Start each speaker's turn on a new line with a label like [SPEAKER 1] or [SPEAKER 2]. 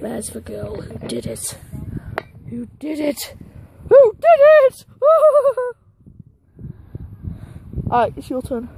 [SPEAKER 1] There's the girl who did it. Who did it? Who did it? Alright, it's your turn.